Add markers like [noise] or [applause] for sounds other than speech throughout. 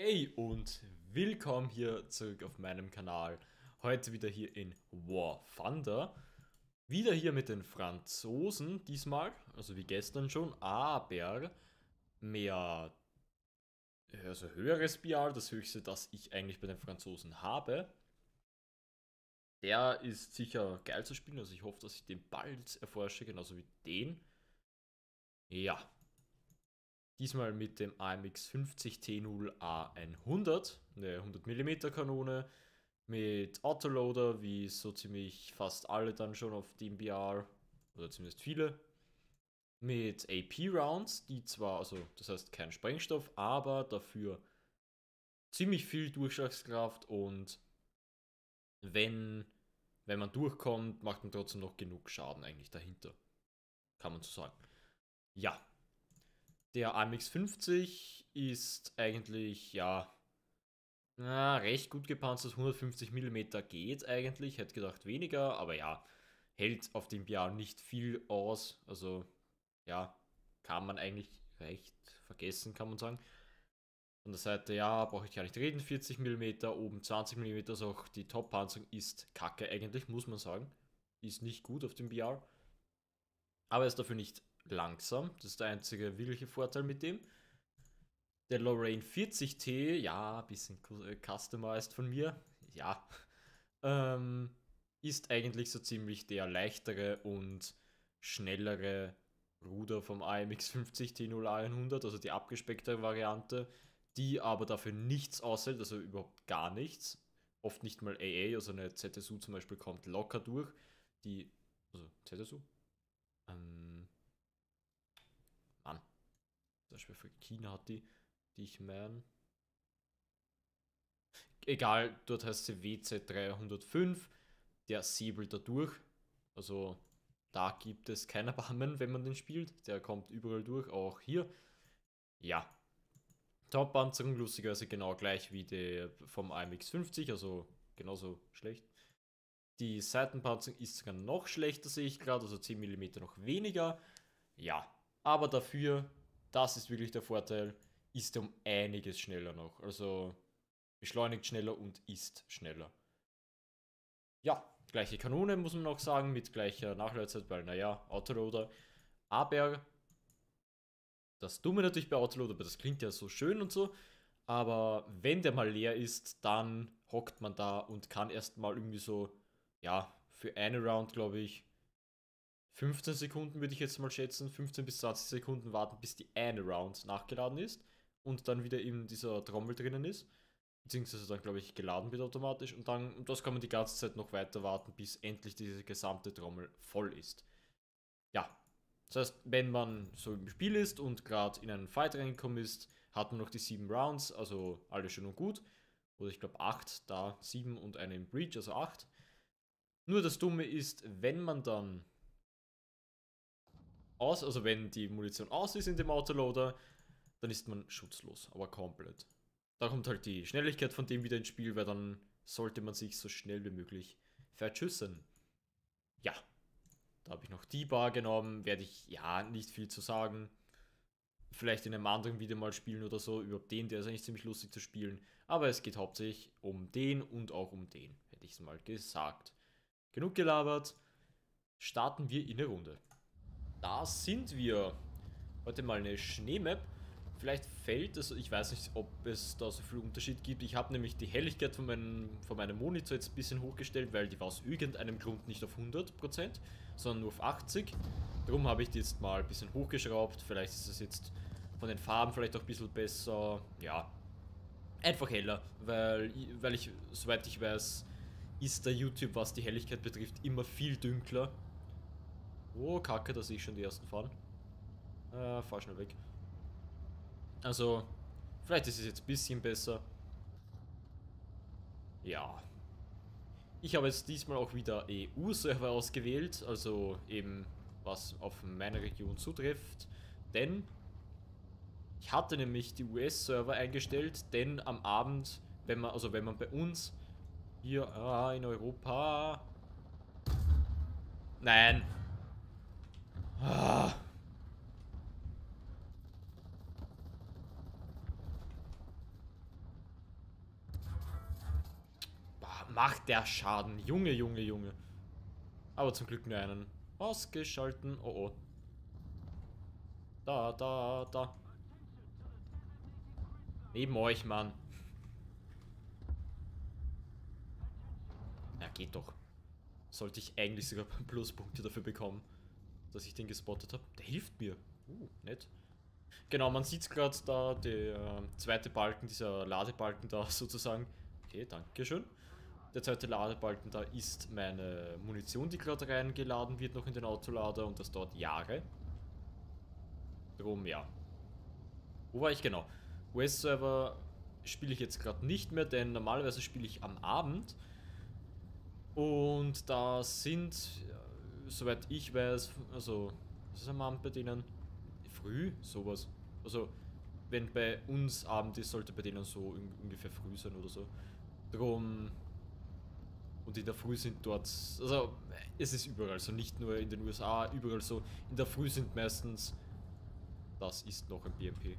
Hey und willkommen hier zurück auf meinem Kanal. Heute wieder hier in War Thunder. Wieder hier mit den Franzosen diesmal, also wie gestern schon, aber mehr, also höheres BR, das höchste, das ich eigentlich bei den Franzosen habe. Der ist sicher geil zu spielen, also ich hoffe, dass ich den bald erforsche, genauso wie den. Ja, Diesmal mit dem AMX 50T0 A100, eine 100mm Kanone mit Autoloader, wie so ziemlich fast alle dann schon auf dem BR, oder zumindest viele. Mit AP-Rounds, die zwar, also das heißt kein Sprengstoff, aber dafür ziemlich viel Durchschlagskraft und wenn, wenn man durchkommt, macht man trotzdem noch genug Schaden eigentlich dahinter. Kann man so sagen. Ja, der AMX50 ist eigentlich, ja, na, recht gut gepanzert. 150 mm geht eigentlich. Hätte gedacht weniger, aber ja, hält auf dem Jahr nicht viel aus. Also, ja, kann man eigentlich recht vergessen, kann man sagen. Von der Seite, ja, brauche ich gar nicht reden. 40 mm, oben 20 mm, also auch die Top-Panzerung ist kacke eigentlich, muss man sagen. Ist nicht gut auf dem BR. Aber ist dafür nicht langsam. Das ist der einzige wirkliche Vorteil mit dem. Der Lorraine 40T, ja, ein bisschen äh, customized von mir, ja, ähm, ist eigentlich so ziemlich der leichtere und schnellere Ruder vom AMX 50 T0A100, also die abgespecktere Variante, die aber dafür nichts aushält, also überhaupt gar nichts. Oft nicht mal AA, also eine ZSU zum Beispiel kommt locker durch. Die, also ZSU? Ähm, zum Beispiel für China hat die, die ich meine. Egal, dort heißt sie WZ305. Der säbelt da durch. Also da gibt es kein Erbarmen, wenn man den spielt. Der kommt überall durch, auch hier. Ja. Top-Panzerung lustigerweise genau gleich wie der vom AMX 50, also genauso schlecht. Die Seitenpanzerung ist sogar noch schlechter, sehe ich gerade, also 10 mm noch weniger. Ja, aber dafür das ist wirklich der Vorteil, ist um einiges schneller noch. Also beschleunigt schneller und ist schneller. Ja, gleiche Kanone muss man auch sagen, mit gleicher Nachladezeit, weil naja, Autoloader. Aber das Dumme natürlich bei Autoloader, aber das klingt ja so schön und so. Aber wenn der mal leer ist, dann hockt man da und kann erstmal irgendwie so, ja, für eine Round, glaube ich, 15 Sekunden würde ich jetzt mal schätzen, 15 bis 20 Sekunden warten, bis die eine Round nachgeladen ist und dann wieder in dieser Trommel drinnen ist. Beziehungsweise dann, glaube ich, geladen wird automatisch und dann, und das kann man die ganze Zeit noch weiter warten, bis endlich diese gesamte Trommel voll ist. Ja, das heißt, wenn man so im Spiel ist und gerade in einen Fight reingekommen ist, hat man noch die 7 Rounds, also alles schön und gut. Oder ich glaube 8, da 7 und eine im Breach, also 8. Nur das Dumme ist, wenn man dann aus, also wenn die Munition aus ist in dem Autoloader, dann ist man schutzlos, aber komplett. Da kommt halt die Schnelligkeit von dem wieder ins Spiel, weil dann sollte man sich so schnell wie möglich verschüssen. Ja, da habe ich noch die Bar genommen, werde ich ja nicht viel zu sagen. Vielleicht in einem anderen Video mal spielen oder so, über den, der ist eigentlich ziemlich lustig zu spielen. Aber es geht hauptsächlich um den und auch um den, hätte ich es mal gesagt. Genug gelabert, starten wir in eine Runde. Da sind wir. Heute mal eine Schneemap. Vielleicht fällt es, ich weiß nicht, ob es da so viel Unterschied gibt. Ich habe nämlich die Helligkeit von meinem, von meinem Monitor jetzt ein bisschen hochgestellt, weil die war aus irgendeinem Grund nicht auf 100%, sondern nur auf 80%. Darum habe ich die jetzt mal ein bisschen hochgeschraubt. Vielleicht ist es jetzt von den Farben vielleicht auch ein bisschen besser. Ja, einfach heller, weil, weil ich, soweit ich weiß, ist der YouTube, was die Helligkeit betrifft, immer viel dünkler. Oh, kacke, da sehe ich schon die ersten fahren. Äh, fahr schnell weg. Also, vielleicht ist es jetzt ein bisschen besser. Ja. Ich habe jetzt diesmal auch wieder EU-Server ausgewählt, also eben was auf meine Region zutrifft. Denn ich hatte nämlich die US-Server eingestellt, denn am Abend, wenn man, also wenn man bei uns hier ah, in Europa... Nein, Ah. Macht der Schaden. Junge, Junge, Junge. Aber zum Glück nur einen. Ausgeschalten. Oh, oh. Da, da, da. Neben euch, Mann. Na, ja, geht doch. Sollte ich eigentlich sogar [laughs] Pluspunkte dafür bekommen dass ich den gespottet habe. Der hilft mir. Uh, nett. Genau, man sieht es gerade da, der äh, zweite Balken, dieser Ladebalken da [laughs] sozusagen. Okay, danke schön. Der zweite Ladebalken da ist meine Munition, die gerade reingeladen wird noch in den Autolader und das dauert Jahre. Drum, ja. Wo war ich genau? US-Server spiele ich jetzt gerade nicht mehr, denn normalerweise spiele ich am Abend. Und da sind, soweit ich weiß, also, was ist am Abend bei denen? Früh? Sowas. Also, wenn bei uns Abend ist, sollte bei denen so ungefähr früh sein oder so. Drum. Und in der Früh sind dort, also es ist überall so, nicht nur in den USA, überall so. In der Früh sind meistens, das ist noch ein BMP.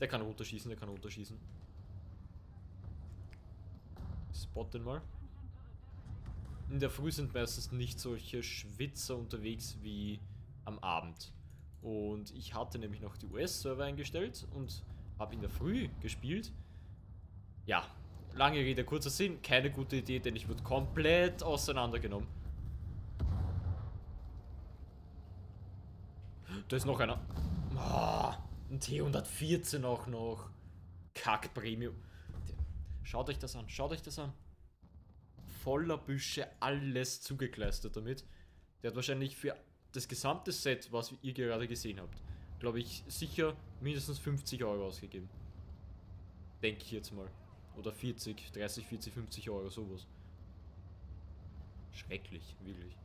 Der kann runterschießen, der kann runterschießen. Spot den mal. In der Früh sind meistens nicht solche Schwitzer unterwegs wie am Abend. Und ich hatte nämlich noch die US-Server eingestellt und habe in der Früh gespielt. Ja, lange Rede, kurzer Sinn, keine gute Idee, denn ich wurde komplett auseinandergenommen. Da ist noch einer. Oh, ein T114 auch noch. Kack Premium. Schaut euch das an, schaut euch das an. Voller Büsche, alles zugekleistert damit. Der hat wahrscheinlich für das gesamte Set, was ihr gerade gesehen habt, glaube ich, sicher mindestens 50 Euro ausgegeben. Denke ich jetzt mal. Oder 40, 30, 40, 50 Euro, sowas. Schrecklich, wirklich.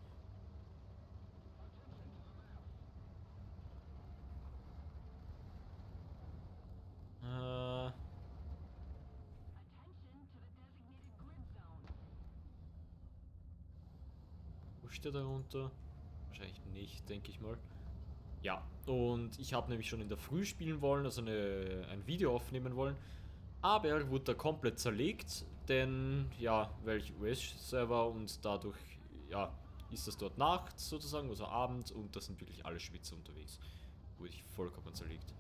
Äh. Wo steht da runter? Wahrscheinlich nicht, denke ich mal. Ja, und ich habe nämlich schon in der Früh spielen wollen, also eine, ein Video aufnehmen wollen. Aber er wurde da komplett zerlegt, denn ja, welch US-Server und dadurch, ja, ist das dort nachts sozusagen, also Abend und da sind wirklich alle Schwitzer unterwegs. Wurde ich vollkommen zerlegt.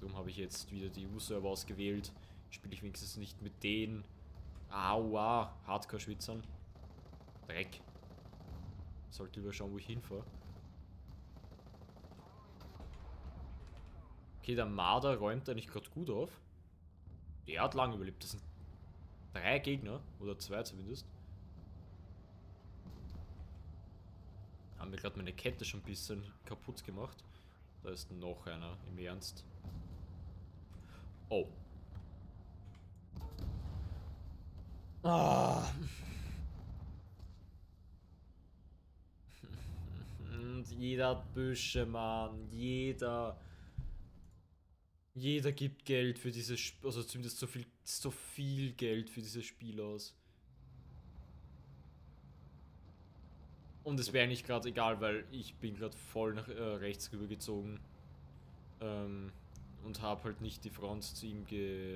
Darum habe ich jetzt wieder die EU-Server ausgewählt. Spiele ich wenigstens nicht mit den Aua, Hardcore-Schwitzern. Dreck. Sollte lieber schauen, wo ich hinfahre. Okay, der Marder räumt eigentlich gerade gut auf. Der hat lange überlebt. Das sind drei Gegner. Oder zwei zumindest. Haben mir gerade meine Kette schon ein bisschen kaputt gemacht. Da ist noch einer, im Ernst. Oh. Ah. Und jeder Büsche, Mann. Jeder. Jeder gibt Geld für dieses Spiel, also zumindest so viel, so viel Geld für dieses Spiel aus. Und es wäre nicht gerade egal, weil ich bin gerade voll nach äh, rechts rübergezogen. Ähm, und habe halt nicht die Front zu ihm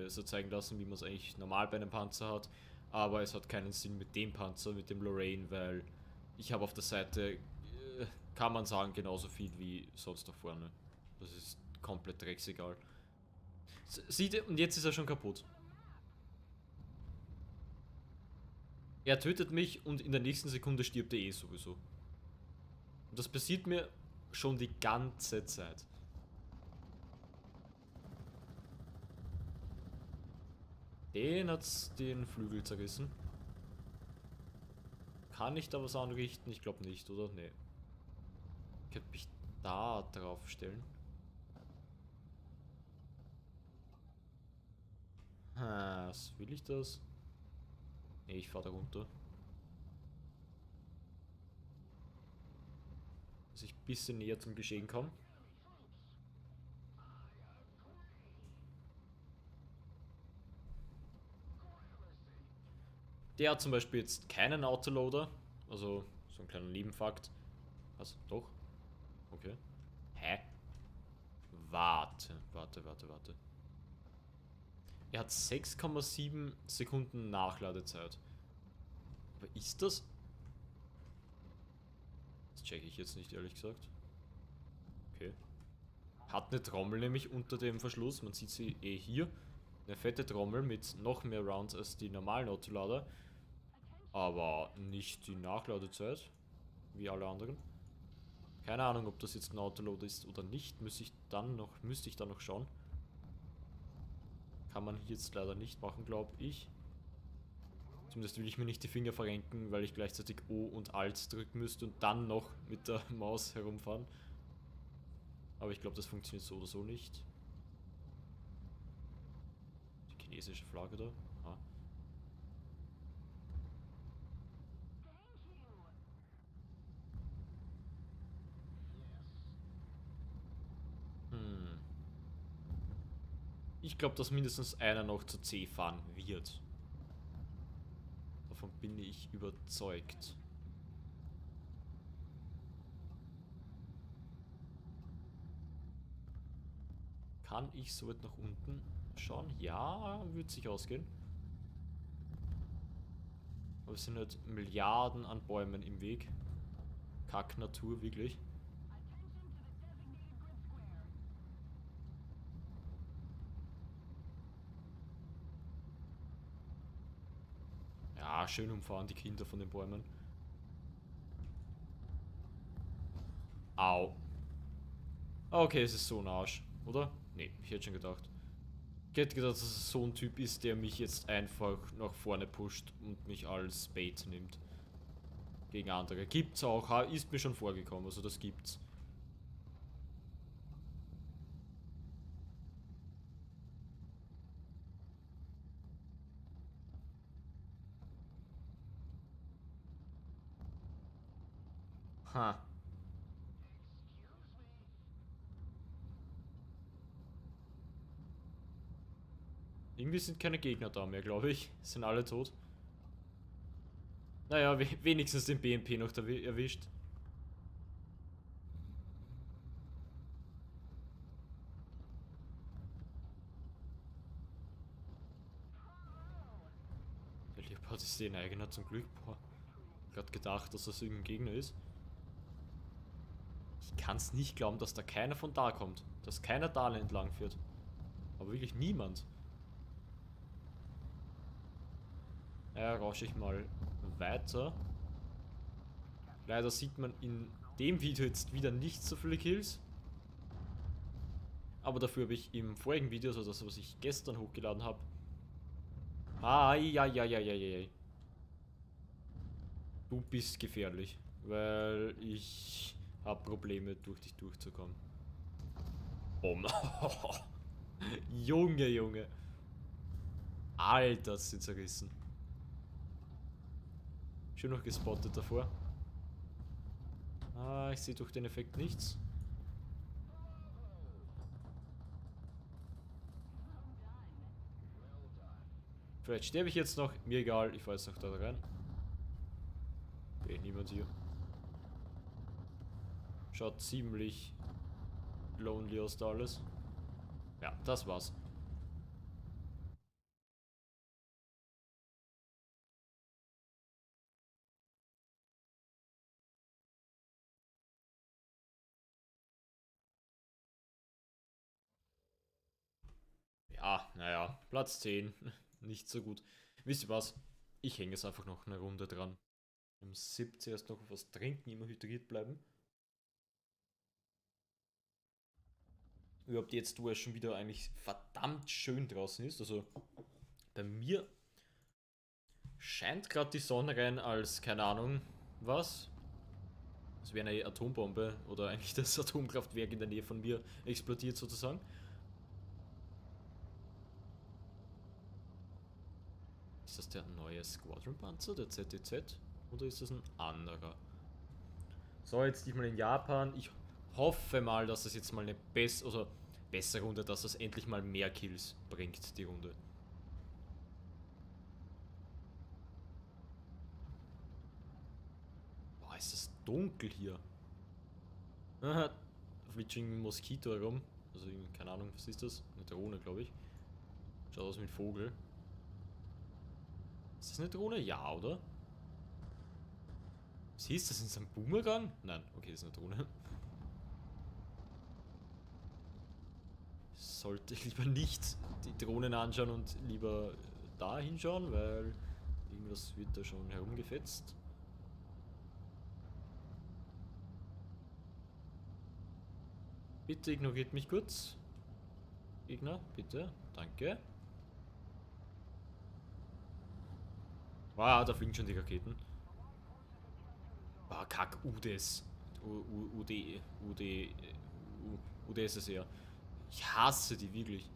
so zeigen lassen, wie man es eigentlich normal bei einem Panzer hat. Aber es hat keinen Sinn mit dem Panzer, mit dem Lorraine, weil ich habe auf der Seite kann man sagen, genauso viel wie sonst da vorne. Das ist komplett drecksegal. Sieht und jetzt ist er schon kaputt. Er tötet mich und in der nächsten Sekunde stirbt er eh sowieso. Und das passiert mir schon die ganze Zeit. Den hat's den Flügel zerrissen. Kann ich da was anrichten? Ich glaube nicht, oder? Nee könnte mich da drauf stellen. Was will ich das? Ne, ich fahre da runter. Dass ich ein bisschen näher zum Geschehen komme. Der hat zum Beispiel jetzt keinen Autoloader. Also so ein kleiner Nebenfakt. Also doch. Okay. Hä? Warte, warte, warte, warte. Er hat 6,7 Sekunden Nachladezeit. Aber ist das? Das checke ich jetzt nicht, ehrlich gesagt. Okay. Hat eine Trommel nämlich unter dem Verschluss. Man sieht sie eh hier. Eine fette Trommel mit noch mehr Rounds als die normalen Autolader. Aber nicht die Nachladezeit. Wie alle anderen. Keine Ahnung, ob das jetzt ein Autoload ist oder nicht. Müsste ich dann noch, müsste ich dann noch schauen. Kann man jetzt leider nicht machen, glaube ich. Zumindest will ich mir nicht die Finger verrenken, weil ich gleichzeitig O und Alt drücken müsste und dann noch mit der [laughs] Maus herumfahren. Aber ich glaube, das funktioniert so oder so nicht. Die chinesische Flagge da. Ah. Hm. Ich glaube, dass mindestens einer noch zu C fahren wird. Davon bin ich überzeugt. Kann ich so weit nach unten schauen? Ja, wird sich ausgehen. Aber es sind halt Milliarden an Bäumen im Weg. Kack Natur, wirklich. Ja, schön umfahren die Kinder von den Bäumen. Au. Okay, es ist so ein Arsch, oder? Nee, ich hätte schon gedacht. Ich hätte gedacht, dass es so ein Typ ist, der mich jetzt einfach nach vorne pusht und mich als Bait nimmt. Gegen andere. Gibt's auch, ist mir schon vorgekommen, also das gibt's. Ha. Irgendwie sind keine Gegner da mehr, glaube ich. Sind alle tot. Naja, wenigstens den BMP noch erwischt. Der Leopard ist den eigener zum Glück. Boah. Gerade gedacht, dass das irgendein Gegner ist. Ich kann es nicht glauben, dass da keiner von da kommt. Dass keiner da entlang führt. Aber wirklich niemand. Ja, rausche ich mal weiter. Leider sieht man in dem Video jetzt wieder nicht so viele Kills. Aber dafür habe ich im vorigen Video, also das, was ich gestern hochgeladen habe. Ah, ja, ja, ja, ja, ja. Du bist gefährlich, weil ich habe Probleme, durch dich durchzukommen. Oh, [laughs] Junge, Junge. Alter, sind zerrissen. Schön noch gespottet davor. Ah, ich sehe durch den Effekt nichts. Vielleicht sterbe ich jetzt noch. Mir egal, ich fahre jetzt noch da rein. Okay, niemand hier. Schaut ziemlich lonely aus da alles. Ja, das war's. Ja, naja, Platz 10. [laughs] Nicht so gut. Wisst ihr was? Ich hänge jetzt einfach noch eine Runde dran. Um 17 erst noch was trinken, immer hydriert bleiben. Überhaupt jetzt, wo es schon wieder eigentlich verdammt schön draußen ist. Also bei mir scheint gerade die Sonne rein als, keine Ahnung, was? Es wäre eine Atombombe oder eigentlich das [laughs] Atomkraftwerk in der Nähe von mir explodiert sozusagen. Ist das der neue Squadron Panzer, der ZTZ? Oder ist das ein anderer? So, jetzt diesmal in Japan. Ich hoffe mal, dass es jetzt mal eine bess also bessere Runde, dass es endlich mal mehr Kills bringt, die Runde. Boah, ist das dunkel hier. Aha, fliegt Moskito herum. Also, keine Ahnung, was ist das? Eine Drohne, glaube ich. Schaut aus wie ein Vogel. Ist das eine Drohne? Ja, oder? Was hieß das? Ist das ein Boomerang? Nein, okay, das ist eine Drohne. Sollte ich lieber nicht die Drohnen anschauen und lieber da hinschauen, weil irgendwas wird da schon herumgefetzt. Bitte ignoriert mich kurz. Gegner, bitte. Danke. Wow, da fliegen schon die Raketen. Ah, kack, UDS. UD, UD, UdSSR. Ich hasse die wirklich.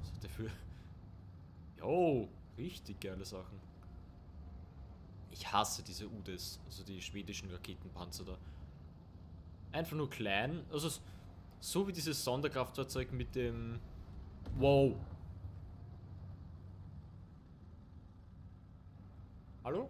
Was hat der für... Jo, richtig geile Sachen. Ich hasse diese UDES, also die schwedischen Raketenpanzer da. Einfach nur klein, also so wie dieses Sonderkraftfahrzeug mit dem... Wow. Hallo?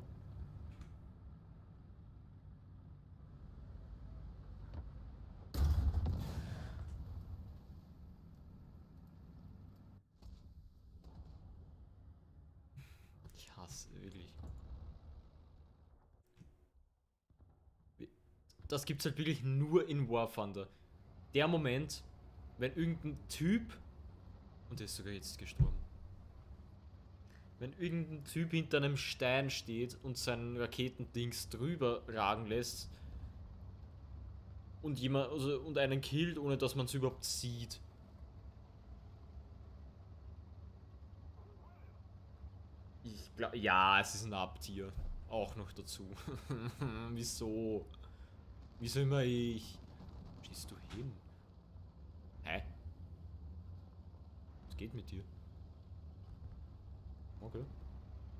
Ich hasse wirklich. Das gibt's halt wirklich nur in War Thunder. Der Moment, wenn irgendein Typ und der ist sogar jetzt gestorben. Wenn irgendein Typ hinter einem Stein steht und sein Raketendings drüber ragen lässt und jemand also, und einen killt, ohne dass man es überhaupt sieht. Ja, es ist ein Abtier. Auch noch dazu. [laughs] Wieso? Wieso immer ich? Schießt du hin? Hä? Was geht mit dir? Okay.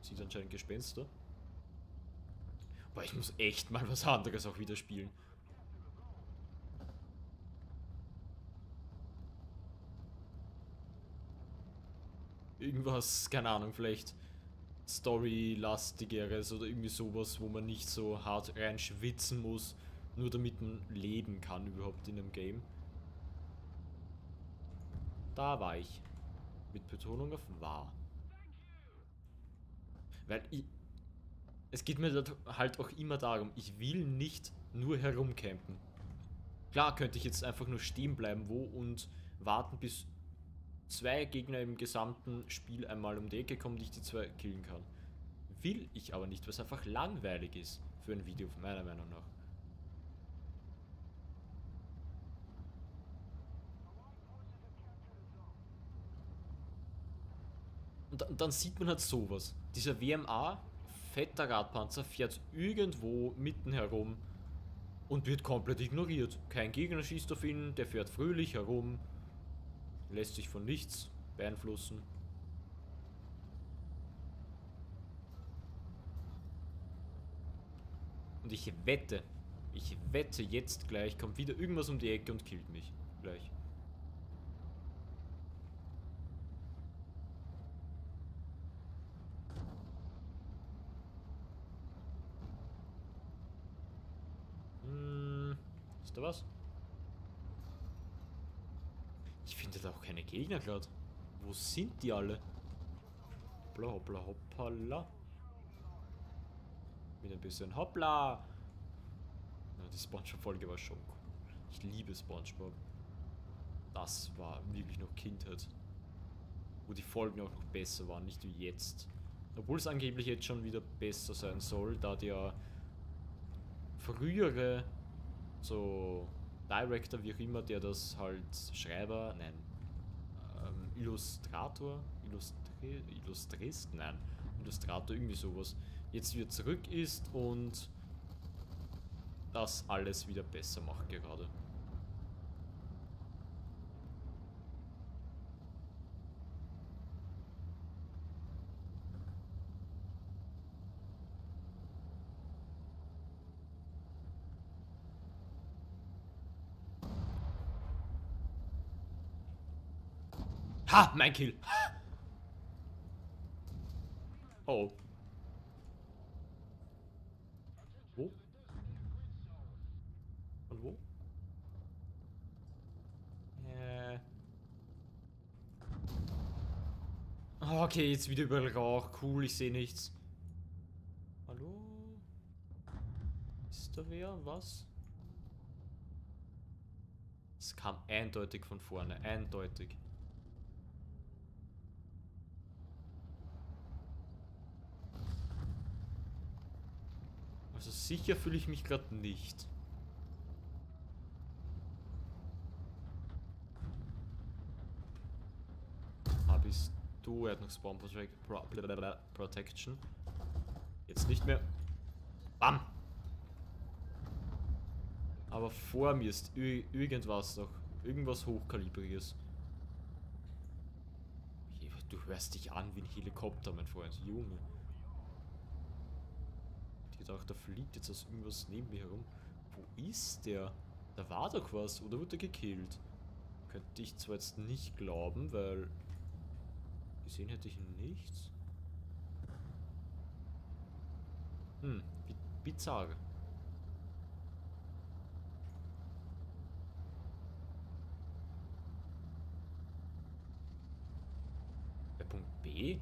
Sieht anscheinend Gespenster. Aber ich muss echt mal was anderes auch wieder spielen. Irgendwas, keine Ahnung, vielleicht Story-lastigeres oder irgendwie sowas, wo man nicht so hart rein schwitzen muss, nur damit man leben kann überhaupt in einem Game. Da war ich. Mit Betonung auf war. Weil ich, es geht mir halt auch immer darum, ich will nicht nur herumcampen. Klar könnte ich jetzt einfach nur stehen bleiben wo und warten bis zwei Gegner im gesamten Spiel einmal um die Ecke kommen, die ich die zwei killen kann. Will ich aber nicht, was einfach langweilig ist für ein Video, meiner Meinung nach. Und, dann sieht man halt sowas. Dieser WMA, fetter Radpanzer, fährt irgendwo mitten herum und wird komplett ignoriert. Kein Gegner schießt auf ihn, der fährt fröhlich herum, lässt sich von nichts beeinflussen. Und ich wette, ich wette jetzt gleich, kommt wieder irgendwas um die Ecke und killt mich. Gleich. Ist da was? Da auch keine Gegner gerade. Wo sind die alle? Hoppla, hoppla, hoppala. Mit ein bisschen hoppla. Ja, die Spongebob-Folge war schon cool. Ich liebe Spongebob. Das war wirklich noch Kindheit. Wo die Folgen auch noch besser waren, nicht wie jetzt. Obwohl es angeblich jetzt schon wieder besser sein soll, da der frühere so Director, wie auch immer, der das halt Schreiber, nein, Illustrator, Illustri Illustrist, nein, Illustrator, irgendwie sowas, jetzt wieder zurück ist und das alles wieder besser macht gerade. Ha, mein Kill. Oh. Wo? Und wo? Äh. Ah, okay, jetzt wieder überall Rauch. Cool, ich sehe nichts. Hallo? Ist da wer? Was? Es kam eindeutig von vorne. Eindeutig. Also sicher fühle ich mich gerade nicht. Ah, bist du? Er hat noch Spawn Protection. Jetzt nicht mehr. Bam! Aber vor mir ist irgendwas noch. Irgendwas Hochkalibriges. Du hörst dich an wie ein Helikopter, mein Freund. Junge. Gedacht, da fliegt jetzt aus irgendwas neben mir herum. Wo ist der? Da war doch was. Oder wurde er gekillt? Könnte ich zwar jetzt nicht glauben, weil... Gesehen hätte ich nichts. Hm, bizarr. Punkt B?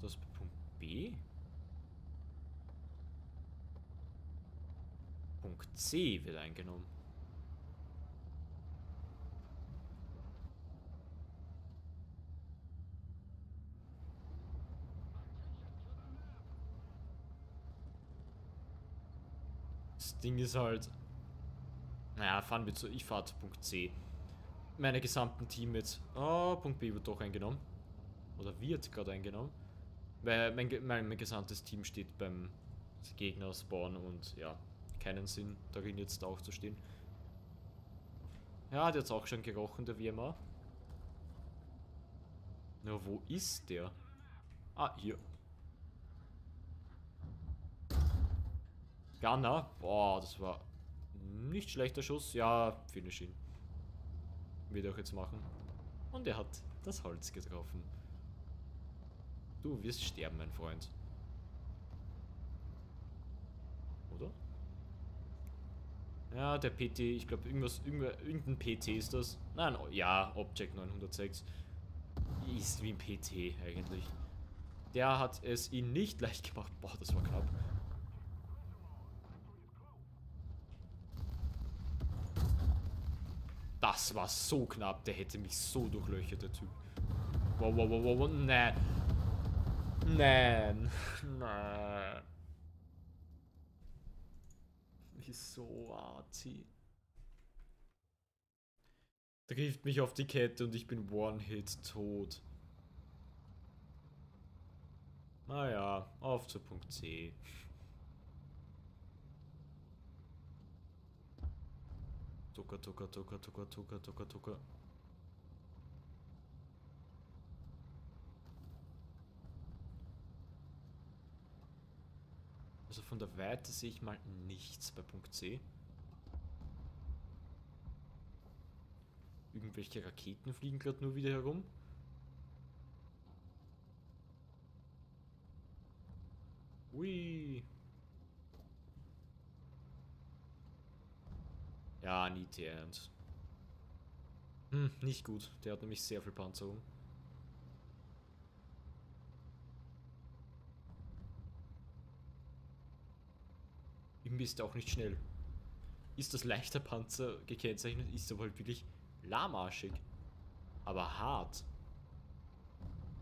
Das Punkt B? Punkt C wird eingenommen. Ding ist halt... Naja, fahren wir zu... Ich fahre zu Punkt C. Meine gesamten Teammates... Oh, Punkt B wird doch eingenommen. Oder wird gerade eingenommen. Weil mein, mein, mein gesamtes Team steht beim Gegner spawn und ja, keinen Sinn darin jetzt auch zu stehen. Ja, hat jetzt auch schon gerochen, der WMA. Na, wo ist der? Ah, hier. Gunner. Boah, das war nicht schlechter Schuss. Ja, finish ihn. Wird auch jetzt machen. Und er hat das Holz getroffen. Du wirst sterben, mein Freund. Oder? Ja, der PT, ich glaube irgendwas, irgendein PT ist das. Nein, oh, ja, Object 906. Ist wie ein PT eigentlich. Der hat es ihn nicht [laughs] leicht gemacht. Boah, das war knapp. Das war so knapp. Der hätte mich so durchlöchert, der Typ. Wow, wow, wow, wow, wow. Nein. Nein. [laughs] Nein. Wieso, Arzi? Trifft mich auf die Kette und ich bin One-Hit tot. Naja, auf zu Punkt C. Tucker, tucker, tucker, tucker, tucker, tucker, tucker. Also von der Weite sehe ich mal nichts bei Punkt C. Irgendwelche Raketen fliegen gerade nur wieder herum. Ui. Ja, nicht ernst. Hm, nicht gut. Der hat nämlich sehr viel Panzerung. Ist er auch nicht schnell. Ist das leichter Panzer gekennzeichnet, ist aber halt wirklich lahmarschig. Aber hart.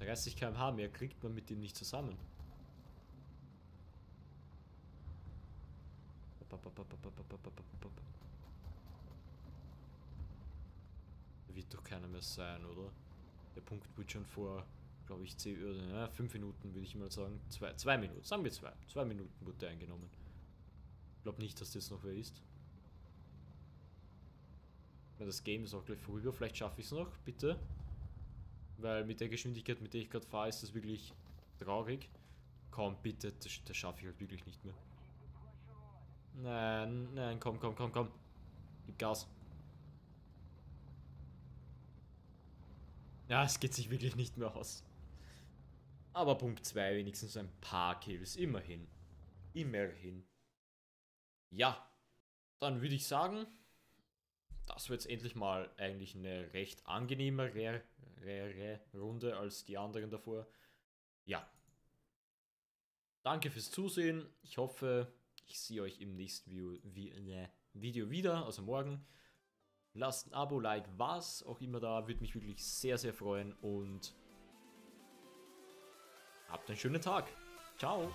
30 km/h mehr kriegt man mit dem nicht zusammen. wird doch keiner mehr sein, oder? Der Punkt wird schon vor, glaube ich, 10 oder ja, 5 Minuten, würde ich mal sagen. 2 zwei, zwei Minuten, sagen wir 2. 2 Minuten wurde eingenommen. Glaube nicht, dass das noch wer ist. Das Game ist auch gleich vorüber. Vielleicht schaffe ich es noch, bitte. Weil mit der Geschwindigkeit, mit der ich gerade fahre, ist das wirklich traurig. Komm, bitte, das, das schaffe ich halt wirklich nicht mehr. Nein, nein, komm, komm, komm, komm. Gib Gas. Ja, es geht sich wirklich nicht mehr aus. Aber Punkt 2, wenigstens ein paar Kills, immerhin. immerhin. Ja, dann würde ich sagen, das wird jetzt endlich mal eigentlich eine recht angenehmere Runde als die anderen davor. Ja. Danke fürs Zusehen. Ich hoffe, ich sehe euch im nächsten ne, Video wieder, also morgen. Lasst ein Abo, Like, was auch immer da, würde mich wirklich sehr, sehr freuen und habt einen schönen Tag. Ciao.